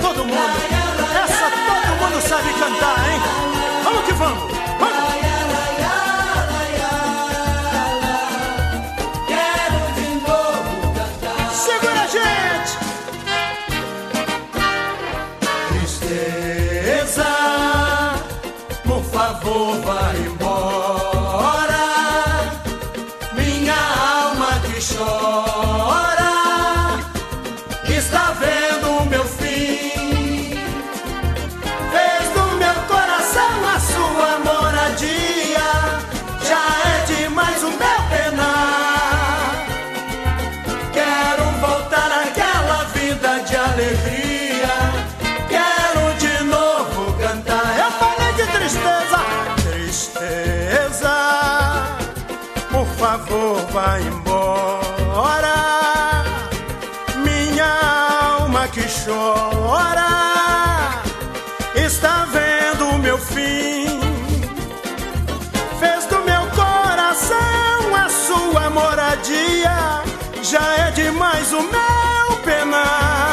todo mundo. Essa todo mundo sabe cantar, hein? Vamos que vamos. Vamos. Quero de novo cantar. Segura a gente. Tristeza, por favor, vá embora. Minha alma que chora vá embora. Minha alma que chora está vendo meu fim. Fez do meu coração a sua moradia. Já é demais o meu penar.